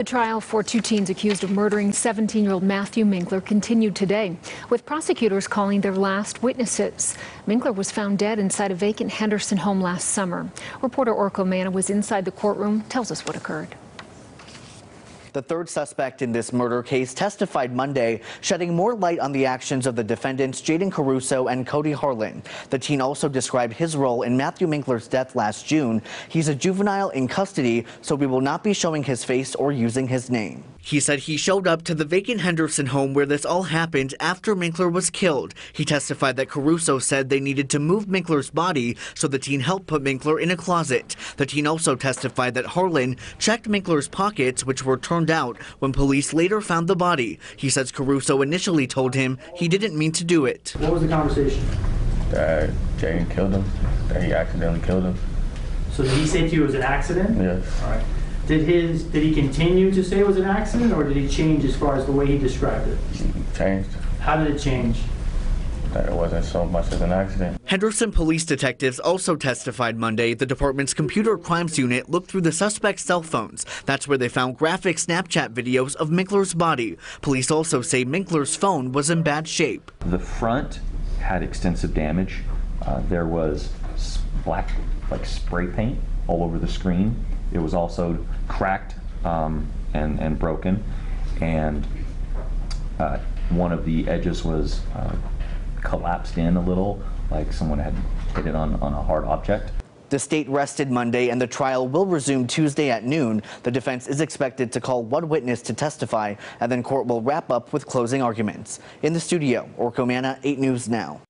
The trial for two teens accused of murdering 17-year-old Matthew Minkler continued today, with prosecutors calling their last witnesses. Minkler was found dead inside a vacant Henderson home last summer. Reporter Orko Manna was inside the courtroom, tells us what occurred. The third suspect in this murder case testified Monday, shedding more light on the actions of the defendants Jaden Caruso and Cody Harlan. The teen also described his role in Matthew Minkler's death last June. He's a juvenile in custody, so we will not be showing his face or using his name. He said he showed up to the vacant Henderson home where this all happened after Minkler was killed. He testified that Caruso said they needed to move Minkler's body, so the teen helped put Minkler in a closet. The teen also testified that Harlan checked Minkler's pockets, which were turned out when police later found the body. He says Caruso initially told him he didn't mean to do it. What was the conversation? That Jaden killed him, that he accidentally killed him. So did he say to you it was an accident? Yes. All right. Did his did he continue to say it was an accident, or did he change as far as the way he described it? He changed. How did it change? That it wasn't so much as an accident. Henderson police detectives also testified Monday the department's computer crimes unit looked through the suspect's cell phones. That's where they found graphic Snapchat videos of Minkler's body. Police also say Minkler's phone was in bad shape. The front had extensive damage. Uh, there was black, like spray paint all over the screen. It was also cracked um, and, and broken. And uh, one of the edges was uh, collapsed in a little, like someone had hit it on, on a hard object. The state rested Monday and the trial will resume Tuesday at noon. The defense is expected to call one witness to testify and then court will wrap up with closing arguments. In the studio, Orko Manna, 8 News Now.